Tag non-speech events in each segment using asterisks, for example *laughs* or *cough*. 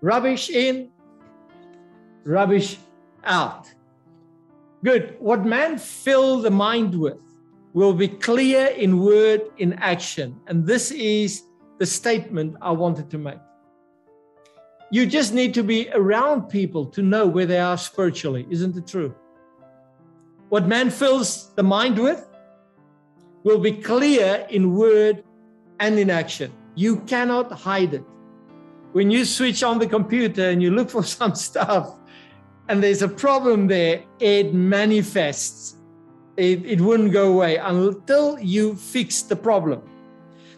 Rubbish in, rubbish out. Good. What man fill the mind with will be clear in word, in action. And this is the statement I wanted to make. You just need to be around people to know where they are spiritually. Isn't it true? What man fills the mind with will be clear in word and in action. You cannot hide it. When you switch on the computer and you look for *laughs* some stuff and there's a problem there, it manifests. It, it wouldn't go away until you fix the problem.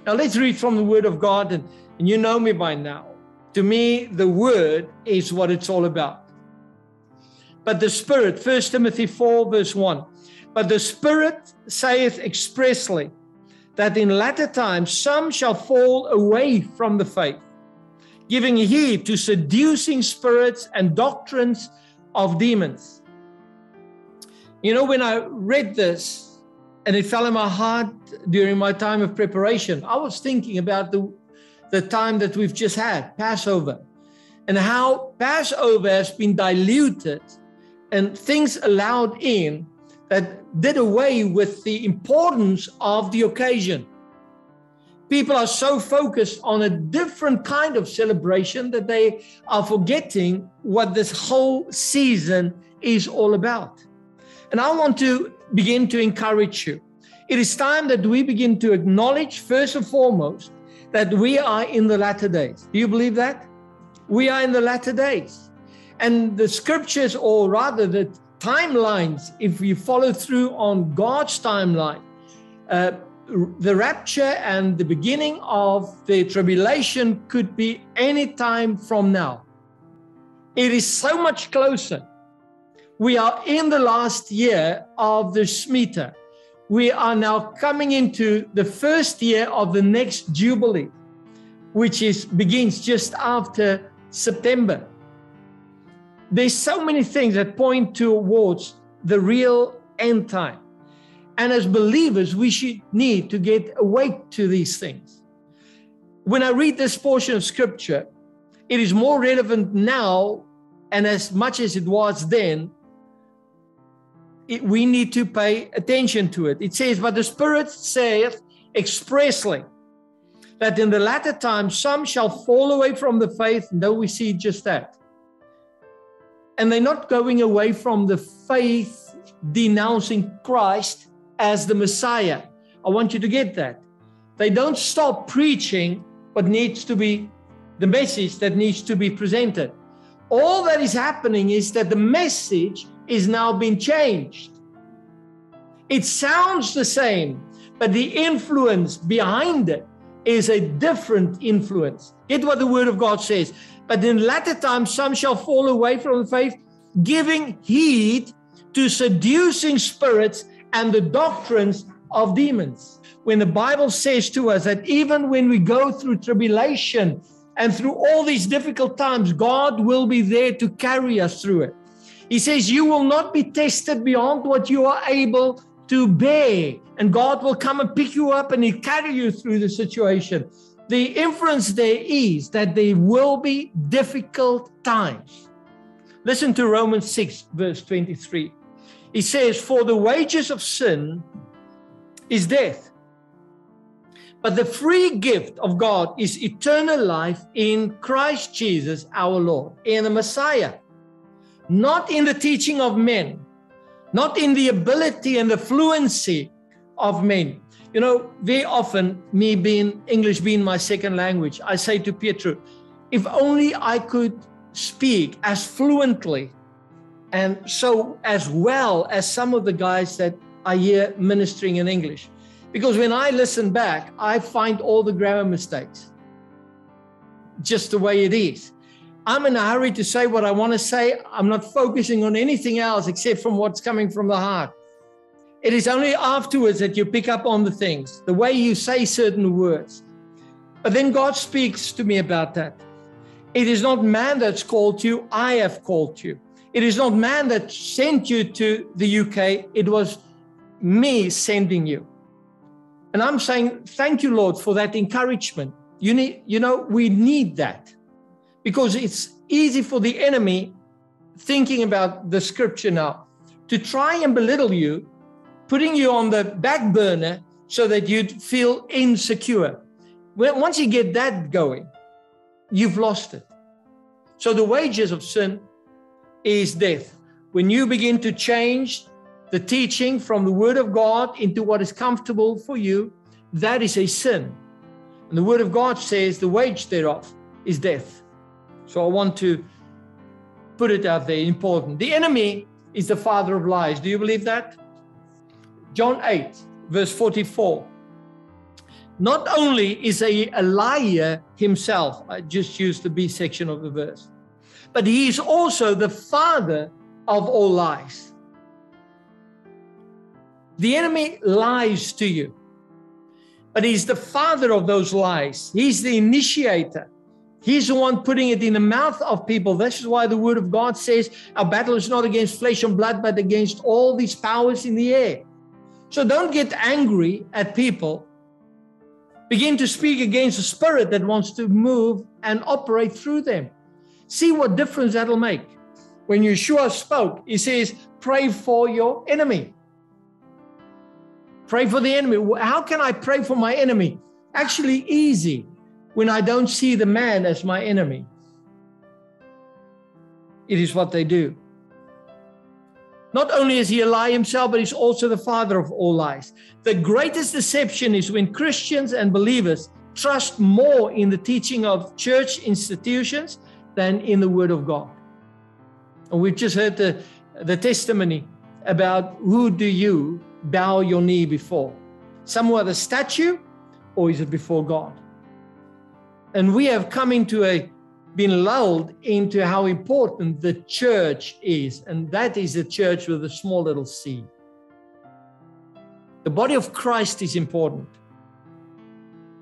Now, let's read from the Word of God, and, and you know me by now. To me, the Word is what it's all about. But the Spirit, 1 Timothy 4, verse 1. But the Spirit saith expressly that in latter times some shall fall away from the faith, giving heed to seducing spirits and doctrines of demons. You know, when I read this and it fell in my heart during my time of preparation, I was thinking about the, the time that we've just had, Passover, and how Passover has been diluted and things allowed in that did away with the importance of the occasion. People are so focused on a different kind of celebration that they are forgetting what this whole season is all about. And I want to begin to encourage you. It is time that we begin to acknowledge, first and foremost, that we are in the latter days. Do you believe that? We are in the latter days. And the scriptures, or rather the timelines, if we follow through on God's timeline, uh, the rapture and the beginning of the tribulation could be any time from now. It is so much closer. We are in the last year of the Shemitah. We are now coming into the first year of the next Jubilee, which is begins just after September there's so many things that point towards the real end time. And as believers, we should need to get awake to these things. When I read this portion of scripture, it is more relevant now, and as much as it was then, it, we need to pay attention to it. It says, But the Spirit saith expressly that in the latter time some shall fall away from the faith. No, we see just that and they're not going away from the faith denouncing Christ as the Messiah. I want you to get that. They don't stop preaching what needs to be the message that needs to be presented. All that is happening is that the message is now being changed. It sounds the same, but the influence behind it is a different influence. Get what the word of God says. But in latter times, some shall fall away from faith, giving heed to seducing spirits and the doctrines of demons. When the Bible says to us that even when we go through tribulation and through all these difficult times, God will be there to carry us through it. He says, You will not be tested beyond what you are able to bear. And God will come and pick you up and He'll carry you through the situation the inference there is that there will be difficult times. Listen to Romans 6, verse 23. He says, For the wages of sin is death, but the free gift of God is eternal life in Christ Jesus our Lord, in the Messiah, not in the teaching of men, not in the ability and the fluency of men, you know, very often, me being English being my second language, I say to Pietro, if only I could speak as fluently and so as well as some of the guys that I hear ministering in English. Because when I listen back, I find all the grammar mistakes. Just the way it is. I'm in a hurry to say what I want to say. I'm not focusing on anything else except from what's coming from the heart. It is only afterwards that you pick up on the things, the way you say certain words. But then God speaks to me about that. It is not man that's called you, I have called you. It is not man that sent you to the UK, it was me sending you. And I'm saying, thank you, Lord, for that encouragement. You need, you know, we need that because it's easy for the enemy thinking about the scripture now to try and belittle you, putting you on the back burner so that you'd feel insecure. Once you get that going, you've lost it. So the wages of sin is death. When you begin to change the teaching from the Word of God into what is comfortable for you, that is a sin. And the Word of God says the wage thereof is death. So I want to put it out there important. The enemy is the father of lies. Do you believe that? John 8, verse 44. Not only is he a liar himself, I just used the B section of the verse, but he is also the father of all lies. The enemy lies to you, but he's the father of those lies. He's the initiator. He's the one putting it in the mouth of people. This is why the word of God says our battle is not against flesh and blood, but against all these powers in the air. So don't get angry at people. Begin to speak against the spirit that wants to move and operate through them. See what difference that'll make. When Yeshua spoke, he says, Pray for your enemy. Pray for the enemy. How can I pray for my enemy? Actually, easy when I don't see the man as my enemy. It is what they do. Not only is he a lie himself, but he's also the father of all lies. The greatest deception is when Christians and believers trust more in the teaching of church institutions than in the word of God. And we've just heard the, the testimony about who do you bow your knee before? Some other statue, or is it before God? And we have come into a been lulled into how important the church is, and that is the church with a small little c. The body of Christ is important,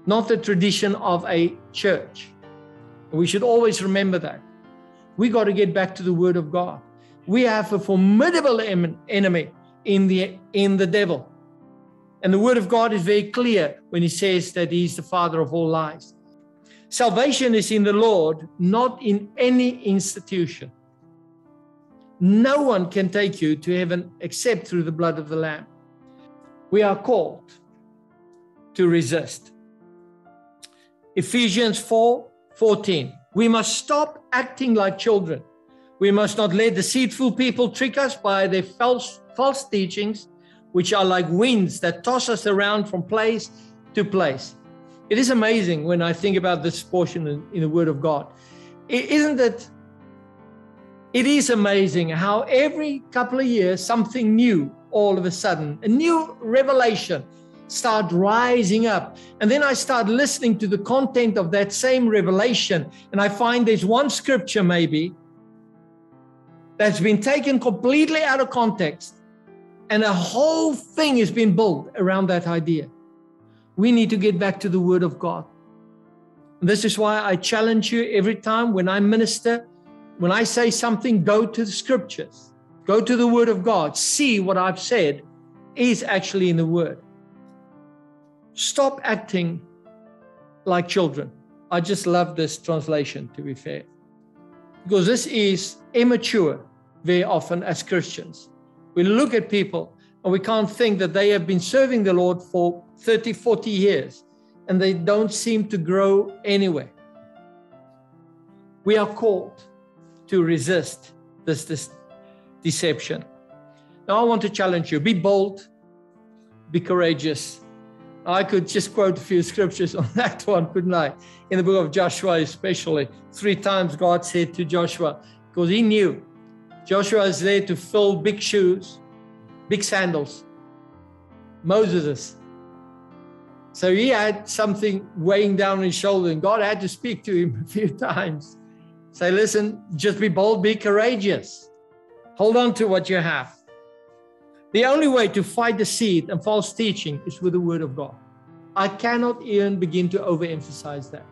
not the tradition of a church. We should always remember that. We got to get back to the Word of God. We have a formidable enemy in the in the devil. And the word of God is very clear when he says that he's the father of all lies. Salvation is in the Lord, not in any institution. No one can take you to heaven except through the blood of the Lamb. We are called to resist. Ephesians 4 14. We must stop acting like children. We must not let deceitful people trick us by their false false teachings, which are like winds that toss us around from place to place. It is amazing when I think about this portion in, in the Word of God. Isn't it? It is amazing how every couple of years something new, all of a sudden, a new revelation start rising up. And then I start listening to the content of that same revelation. And I find there's one scripture maybe that's been taken completely out of context and a whole thing has been built around that idea. We need to get back to the Word of God. And this is why I challenge you every time when I minister, when I say something, go to the scriptures, go to the Word of God, see what I've said is actually in the Word. Stop acting like children. I just love this translation, to be fair, because this is immature very often as Christians. We look at people and we can't think that they have been serving the Lord for 30, 40 years and they don't seem to grow anywhere. We are called to resist this, this deception. Now, I want to challenge you be bold, be courageous. I could just quote a few scriptures on *laughs* that one, couldn't I? In the book of Joshua, especially, three times God said to Joshua, because he knew Joshua is there to fill big shoes, big sandals. Moses's. So he had something weighing down his shoulder, and God had to speak to him *laughs* a few times. Say, listen, just be bold, be courageous. Hold on to what you have. The only way to fight deceit and false teaching is with the word of God. I cannot even begin to overemphasize that.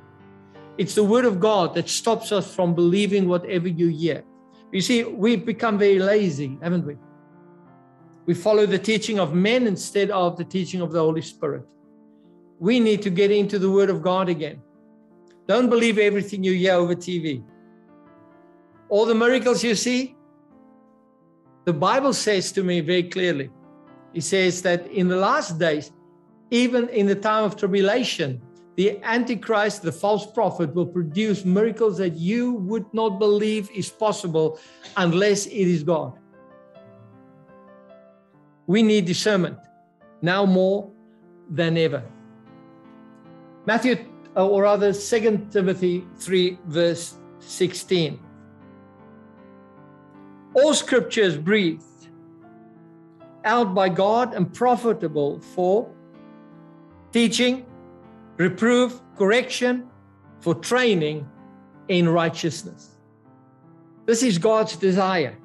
It's the word of God that stops us from believing whatever you hear. You see, we've become very lazy, haven't we? We follow the teaching of men instead of the teaching of the Holy Spirit. We need to get into the Word of God again. Don't believe everything you hear over TV. all the miracles you see, the Bible says to me very clearly, it says that in the last days, even in the time of tribulation, the Antichrist, the false prophet, will produce miracles that you would not believe is possible unless it is God. We need discernment now more than ever. Matthew, or rather, 2 Timothy 3, verse 16. All scripture is breathed out by God and profitable for teaching, reproof, correction, for training in righteousness. This is God's desire.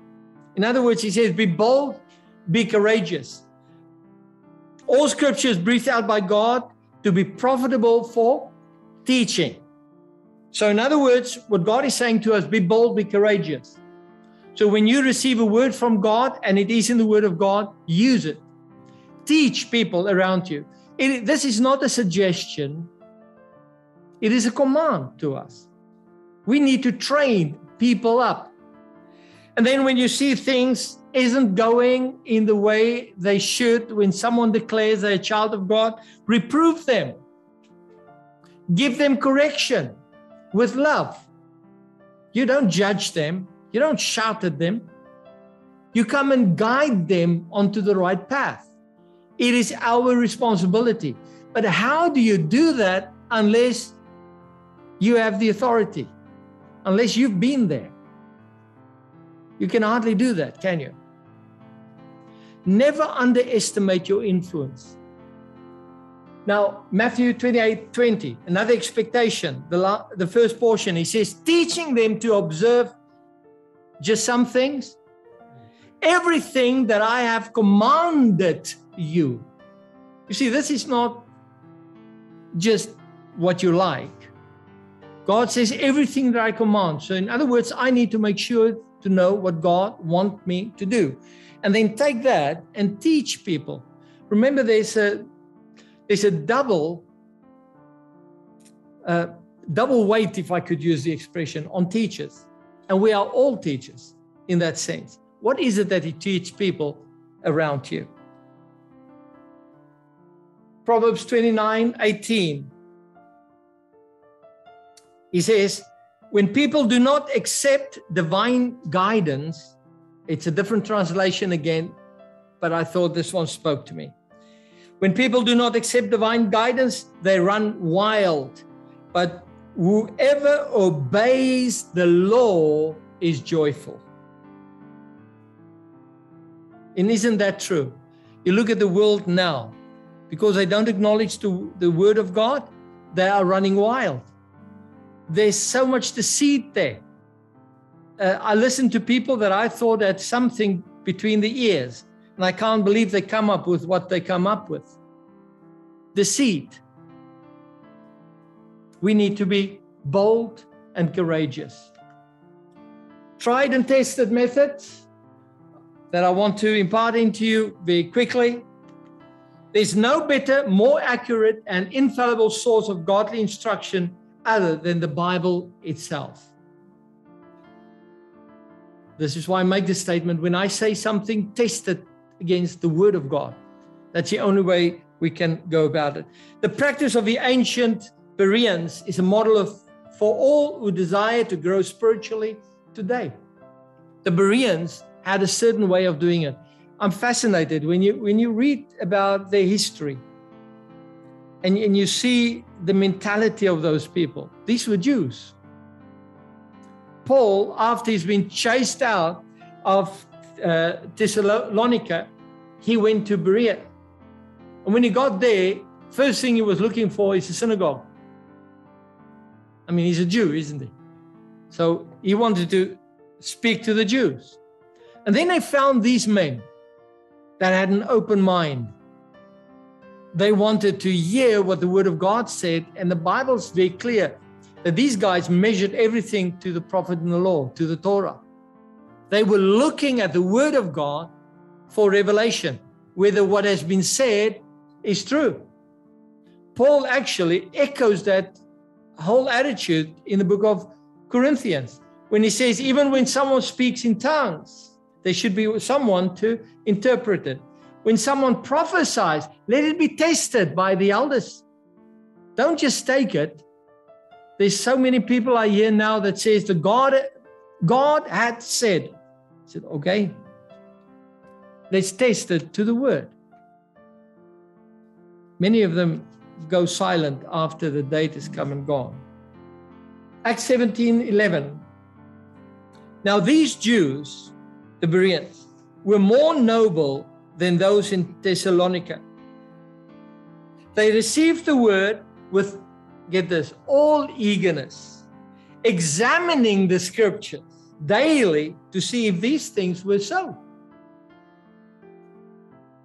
In other words, He says, Be bold, be courageous. All scripture is breathed out by God to be profitable for teaching. So, in other words, what God is saying to us be bold, be courageous. So, when you receive a word from God and it is in the word of God, use it. Teach people around you. It, this is not a suggestion, it is a command to us. We need to train people up. And then when you see things isn't going in the way they should, when someone declares they're a child of God, reprove them. Give them correction with love. You don't judge them, you don't shout at them. You come and guide them onto the right path. It is our responsibility. But how do you do that unless you have the authority? Unless you've been there? You can hardly do that, can you? Never underestimate your influence. Now, Matthew 28 20, another expectation, the, la- the first portion, he says, teaching them to observe just some things, everything that I have commanded you. You see, this is not just what you like. God says everything that I command. So, in other words, I need to make sure to know what God wants me to do. And then take that and teach people. Remember, there's a there's a double uh, double weight, if I could use the expression, on teachers. And we are all teachers in that sense. What is it that you teach people around you? Proverbs 29 18. He says, When people do not accept divine guidance, it's a different translation again, but I thought this one spoke to me. When people do not accept divine guidance, they run wild. But whoever obeys the law is joyful. And isn't that true? You look at the world now, because they don't acknowledge the, the word of God, they are running wild. There's so much deceit there. Uh, I listen to people that I thought had something between the ears, and I can't believe they come up with what they come up with. Deceit. We need to be bold and courageous. Tried and tested methods that I want to impart into you very quickly there's no better, more accurate, and infallible source of godly instruction other than the Bible itself. This is why I make this statement. When I say something, test it against the Word of God. That's the only way we can go about it. The practice of the ancient Bereans is a model of, for all who desire to grow spiritually today. The Bereans had a certain way of doing it. I'm fascinated when you when you read about their history and, and you see the mentality of those people. These were Jews. Paul, after he's been chased out of uh, Thessalonica, he went to Berea. And when he got there, first thing he was looking for is a synagogue. I mean, he's a Jew, isn't he? So he wanted to speak to the Jews. And then they found these men that had an open mind. They wanted to hear what the Word of God said, and the Bible's very clear that these guys measured everything to the prophet and the law, to the Torah. They were looking at the Word of God for revelation, whether what has been said is true. Paul actually echoes that whole attitude in the book of Corinthians. when he says, even when someone speaks in tongues, there should be someone to interpret it. When someone prophesies, let it be tested by the elders. Don't just take it. There's so many people I hear now that says the God, God had said. I said, okay, let's test it to the word. Many of them go silent after the date is come and gone. Acts 17 11. Now, these Jews, the Bereans, were more noble than those in Thessalonica. They received the word with, get this, all eagerness, examining the scriptures daily to see if these things were so.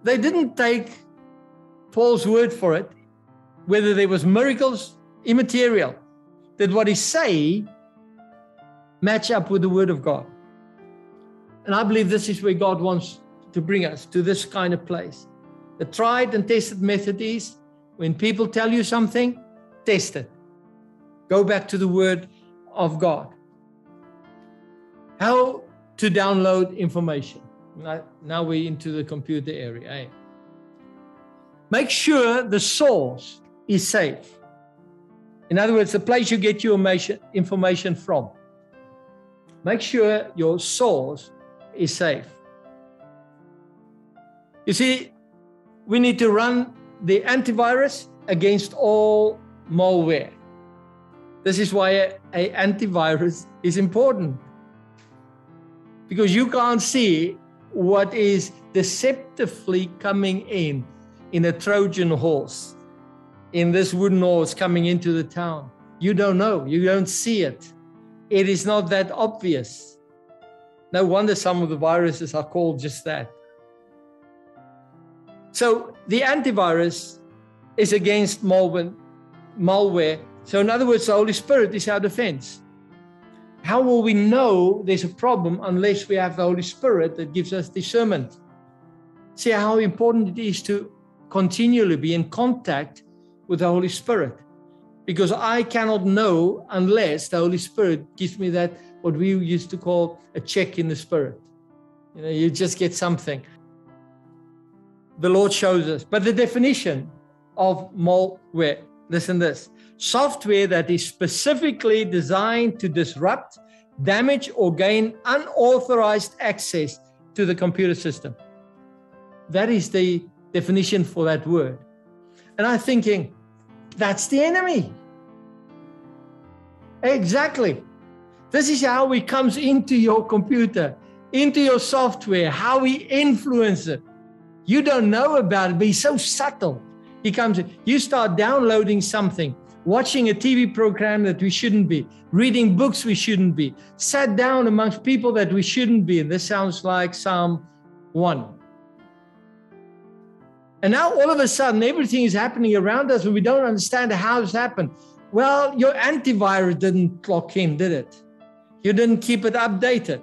They didn't take Paul's word for it, whether there was miracles, immaterial. Did what he say match up with the word of God? And I believe this is where God wants to bring us to this kind of place. The tried and tested method is when people tell you something, test it. Go back to the word of God. How to download information. Now we're into the computer area. Eh? Make sure the source is safe. In other words, the place you get your information from. Make sure your source is safe. You see, we need to run the antivirus against all malware. This is why a, a antivirus is important because you can't see what is deceptively coming in in a Trojan horse, in this wooden horse coming into the town. You don't know, you don't see it. It is not that obvious. No wonder some of the viruses are called just that. So the antivirus is against malware. malware. So, in other words, the Holy Spirit is our defense. How will we know there's a problem unless we have the Holy Spirit that gives us discernment? See how important it is to continually be in contact with the Holy Spirit. Because I cannot know unless the Holy Spirit gives me that, what we used to call a check in the Spirit. You know, you just get something. The Lord shows us. But the definition of malware, listen this software that is specifically designed to disrupt, damage, or gain unauthorized access to the computer system. That is the definition for that word. And I'm thinking, that's the enemy. Exactly. This is how he comes into your computer, into your software, how he influences it. You don't know about it, but he's so subtle. He comes, you start downloading something, watching a TV program that we shouldn't be, reading books we shouldn't be, sat down amongst people that we shouldn't be. This sounds like Psalm 1. And now all of a sudden, everything is happening around us and we don't understand how it's happened. Well, your antivirus didn't clock in, did it? You didn't keep it updated.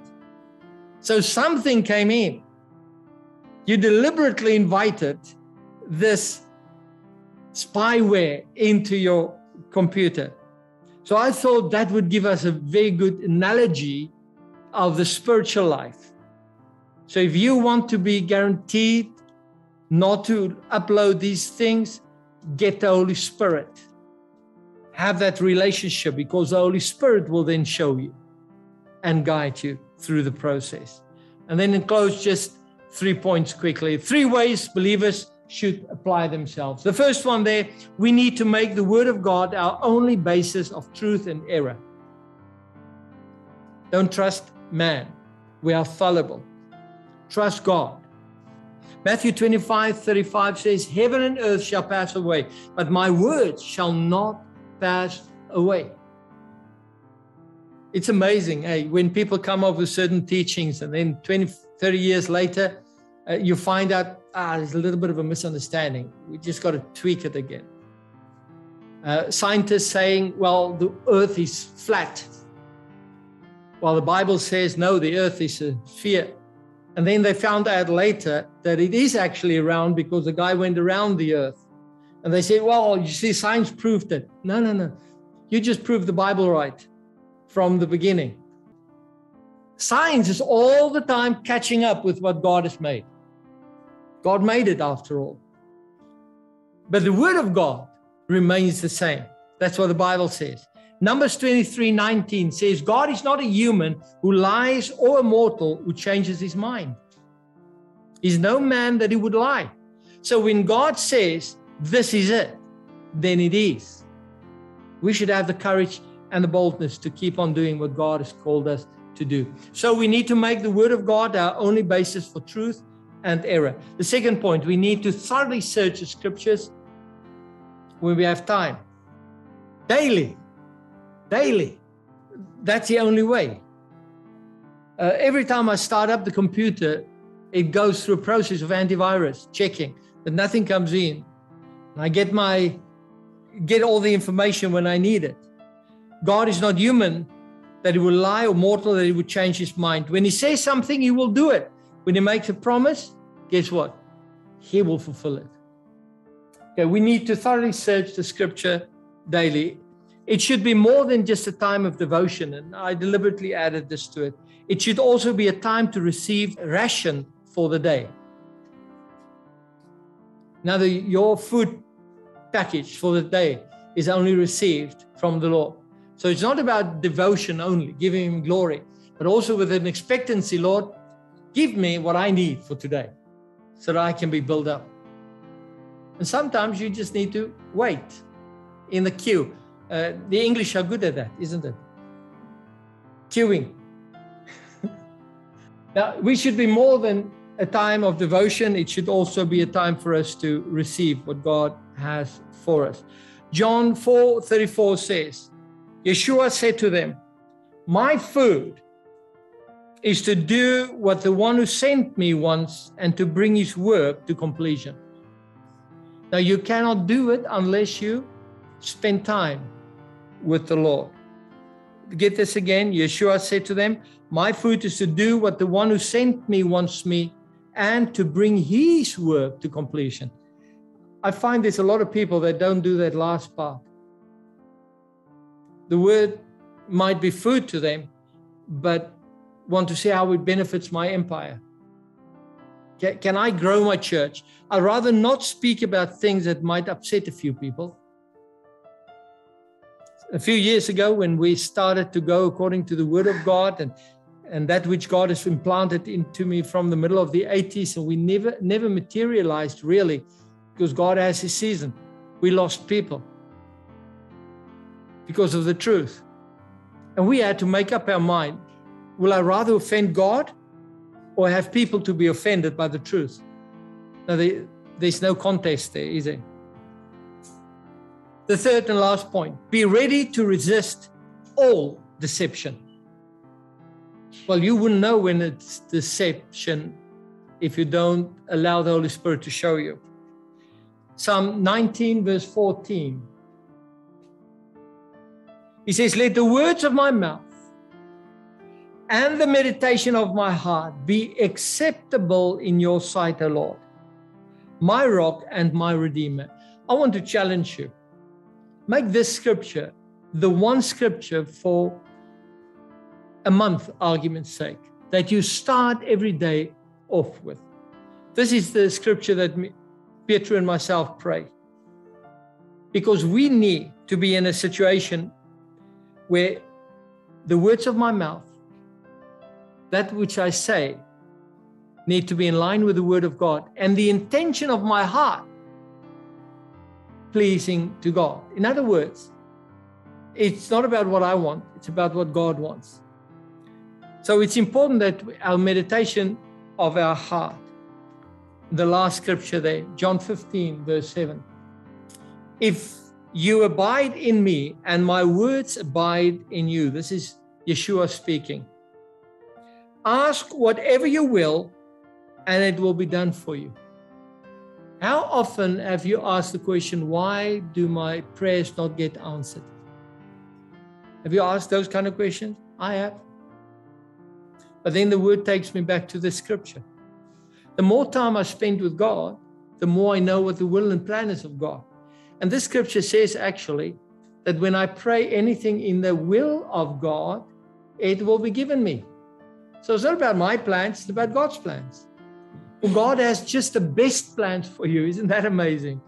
So something came in. You deliberately invited this spyware into your computer. So I thought that would give us a very good analogy of the spiritual life. So if you want to be guaranteed not to upload these things, get the Holy Spirit. Have that relationship because the Holy Spirit will then show you and guide you through the process. And then in close, just three points quickly. Three ways believers should apply themselves. The first one there, we need to make the Word of God our only basis of truth and error. Don't trust man, we are fallible. Trust God. Matthew 25, 35 says, Heaven and earth shall pass away, but my words shall not pass away. It's amazing, hey, when people come up with certain teachings and then 20, 30 years later, uh, you find out, ah, there's a little bit of a misunderstanding. We just got to tweak it again. Uh, scientists saying, well, the earth is flat. While the Bible says, no, the earth is a sphere. And then they found out later that it is actually around because the guy went around the earth. And they said, well, you see, science proved it. No, no, no. You just proved the Bible right from the beginning. Science is all the time catching up with what God has made. God made it after all. But the word of God remains the same. That's what the Bible says. Numbers 23 19 says, God is not a human who lies or a mortal who changes his mind. He's no man that he would lie. So when God says, This is it, then it is. We should have the courage and the boldness to keep on doing what God has called us to do. So we need to make the Word of God our only basis for truth and error. The second point, we need to thoroughly search the Scriptures when we have time. Daily. Daily. That's the only way. Uh, every time I start up the computer, it goes through a process of antivirus checking that nothing comes in. And I get my get all the information when I need it. God is not human that he will lie or mortal that he would change his mind. When he says something, he will do it. When he makes a promise, guess what? He will fulfill it. Okay, we need to thoroughly search the scripture daily. It should be more than just a time of devotion, and I deliberately added this to it. It should also be a time to receive ration for the day. Now, the, your food package for the day is only received from the Lord. So it's not about devotion only, giving Him glory, but also with an expectancy, Lord, give me what I need for today so that I can be built up. And sometimes you just need to wait in the queue. Uh, the English are good at that, isn't it? Queuing. *laughs* now, we should be more than a time of devotion, it should also be a time for us to receive what God has for us. John 4 34 says, Yeshua said to them, My food is to do what the one who sent me wants and to bring his work to completion. Now, you cannot do it unless you spend time with the Lord. Get this again. Yeshua said to them, My food is to do what the one who sent me wants me and to bring his work to completion. I find there's a lot of people that don't do that last part. The word might be food to them, but want to see how it benefits my empire. Can I grow my church? I'd rather not speak about things that might upset a few people. A few years ago, when we started to go according to the word of God and and that which God has implanted into me from the middle of the 80s, and we never never materialized really because God has his season. We lost people because of the truth. And we had to make up our mind will I rather offend God or have people to be offended by the truth? Now, there's no contest there, is there? The third and last point be ready to resist all deception. Well, you wouldn't know when it's deception if you don't allow the Holy Spirit to show you. Psalm 19, verse 14. He says, Let the words of my mouth and the meditation of my heart be acceptable in your sight, O Lord, my rock and my redeemer. I want to challenge you. Make this scripture the one scripture for a month, argument's sake, that you start every day off with. This is the scripture that Peter and myself pray. Because we need to be in a situation where the words of my mouth, that which I say, need to be in line with the word of God and the intention of my heart pleasing to God. In other words, it's not about what I want, it's about what God wants. So it's important that our meditation of our heart, the last scripture there, John 15, verse 7. If you abide in me and my words abide in you, this is Yeshua speaking. Ask whatever you will, and it will be done for you. How often have you asked the question, why do my prayers not get answered? Have you asked those kind of questions? I have. But then the word takes me back to the scripture. The more time I spend with God, the more I know what the will and plan is of God. And this scripture says actually that when I pray anything in the will of God, it will be given me. So it's not about my plans, it's about God's plans. God has just the best plans for you. Isn't that amazing?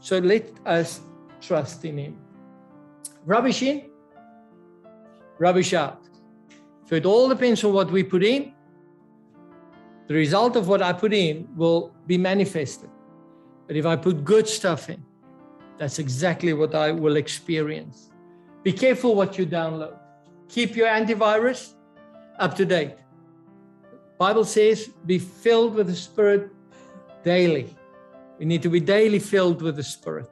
So let us trust in Him. Rubbish in, rubbish out. So it all depends on what we put in. The result of what I put in will be manifested. But if I put good stuff in, that's exactly what I will experience. Be careful what you download. Keep your antivirus up to date. Bible says be filled with the Spirit daily. We need to be daily filled with the Spirit,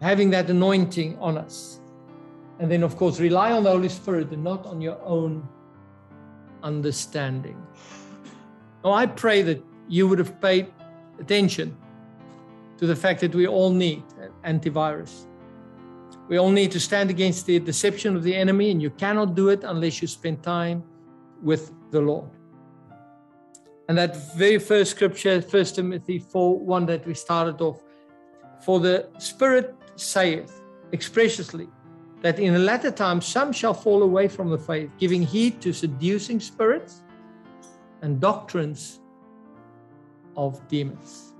having that anointing on us. And then, of course, rely on the Holy Spirit and not on your own understanding. Now, I pray that you would have paid attention to the fact that we all need an antivirus. We all need to stand against the deception of the enemy, and you cannot do it unless you spend time with the Lord. And that very first scripture, 1 Timothy 4 1 that we started off, for the Spirit saith expressly that in the latter times some shall fall away from the faith, giving heed to seducing spirits and doctrines of demons.